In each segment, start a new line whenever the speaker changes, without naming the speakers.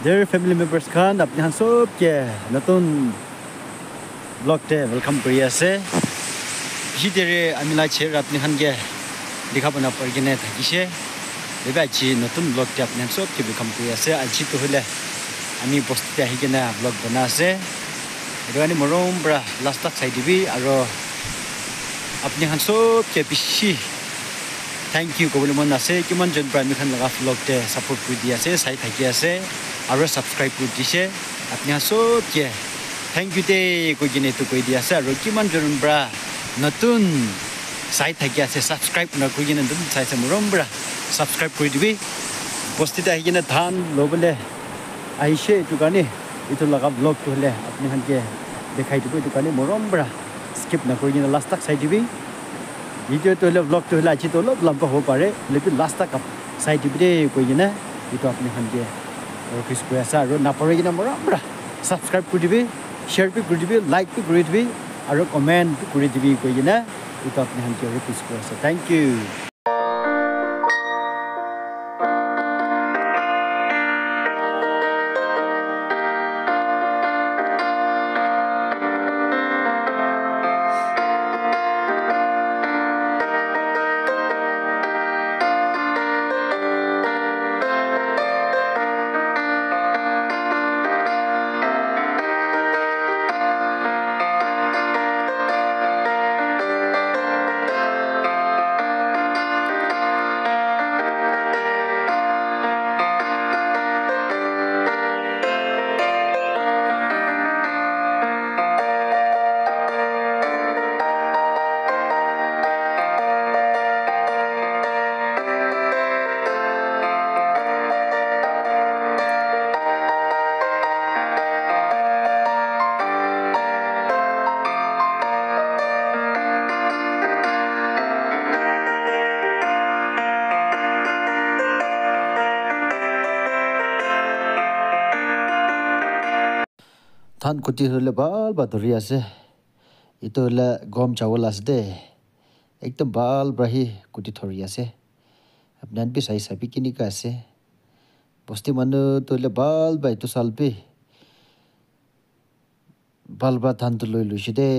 Dear family members khan apni han sob ke natun vlog te welcome kuri ase bishi dere ami la che apni han ge dikha bana par gene thakise beba chi natun vlog te apni han sob ke welcome kuri ase aji to hole ami post te hi gena vlog bana ase rani morom bra last tak sai dibi aro apni han sob ke bishi thank you kobole mon ase kiman jon prime khan laga subscribe kuri dise apni sob ke thank you de ko gine to koi di ase. Aro kiman jon bra. নতুন চাই থাকি আছে subscribe নকৰি কিনে নতুন চাইছে মৰম Bora subscribe কৰি দিবি বস্তিতে আহি কিনে ধান ল'বলৈ আহিছে এইটো কাৰণে এইটো লগা ব্লগটো হ'লে আপুনি সেনেকৈ দেখাই দিব এইটো কাৰণে মৰম বৰা স্কিপ নকৰি কিনে লাষ্ট তাক চাই দিবি ভিডিঅ'টো হ'লে ব্লগটো হ'লে আজিতো অলপ লম্বা হ'ব পাৰে লাষ্ট তাক চাই দিবি দেই কৈ কিনে এইটো আপুনি সেনেকৈ ৰখিছ কৰি আছে আৰু নাপাৰি কিনে মৰম বৰা ছাবস্ক্ৰাইব কৰি দিবি শ্বেয়াৰ বি কৰি দিবি লাইক বি কৰি দিবি আৰু কমেণ্ট কৰি দিবি কৈ কিনে এইটো আপুনি সেনেকৈ ৰখিছ কৰি আছে থেংক ইউ ধান কুটি হ'লে ভাল বা ধৰি আছে এইটো হ'লে গম চাউল আছে দে একদম ভাল বাঢ়ি কুটি ধৰি আছে আপোনাৰ বি চাই চাবি কেনেকুৱা আছে বস্তি মানুহটো হ'লে ভাল বা এইটো চালবি ভাল বা ধানটো লৈ লৈছোঁ দেই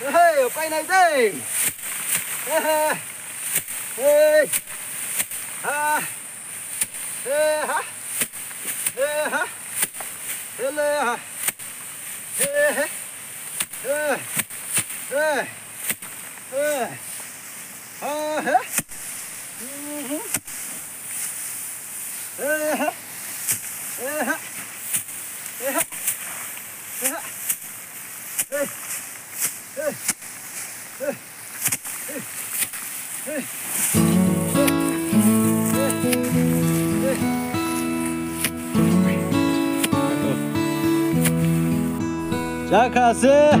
Hey, quay này đi. Hey. Hey. Ha. Hey ha. Hey ha. Hey ha. Da Kase.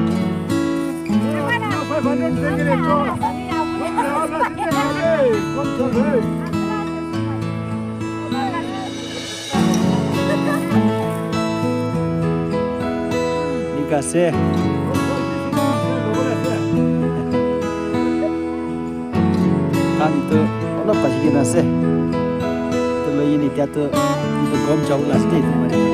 Kommt kalau pasti nasi, itu ini tiada itu gom jauh lah.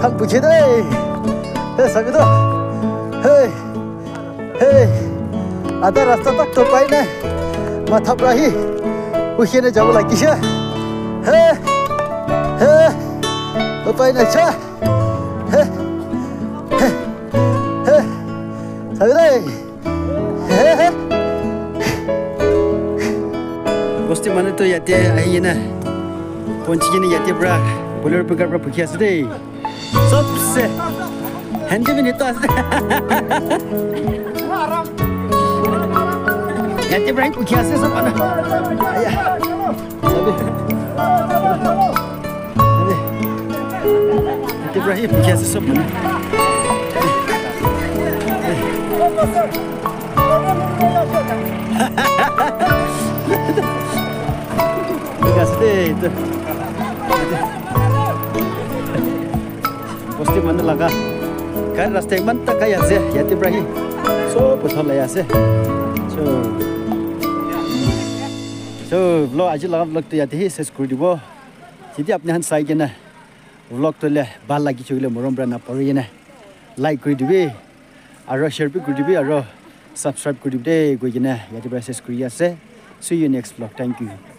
তাতে হি পুকিনে যাবলে আছে হাই সাই বস্তি মানুহ খান তো এনেকা চাবি হেই এনেকা মাথা পৰা খান পুখি দেই হে চাবি তো হেই হেই আধা ৰাস্তা তাক তো পাই নাই মাথা পৰা আহি পুখিনে যাব লাগিছে হে হে উপায় নাই চা হে হে হে চাবি দেই হে হে বস্তি মানুহটো ইয়াতে আহি কিনে পঞ্চি কিনে ইয়াতে পৰা বলেৰ পিকাৰ পৰা পুখি আছে দেই सबसे 현지 분이 또 왔어. 현지 브랭크 기아스에서 빠나. 야, 사비. 현지 브랭크 기아스에서 빠나. বস্তি মানুহ লগা কাই ৰাস্তা ইমান টাকাই আছে ইয়াতে পৰা আহি চব পথৰ লৈ আছে ব্লগ আজি লগা ব্লগটো ইয়াতেহি চেছ কৰি দিব যদি আপুনি চাই কিনে ব্লগটো ভাল লাগিছে বোলে মৰম পৰা নাপাৰি কিনে লাইক কৰি দিবি আৰু শ্বেয়াৰ কৰি দিবি আৰু ছাবস্ক্ৰাইব কৰি দিবি দেই গৈ কিনে ইয়াতে পৰা চেছ কৰি আছে see you next vlog thank you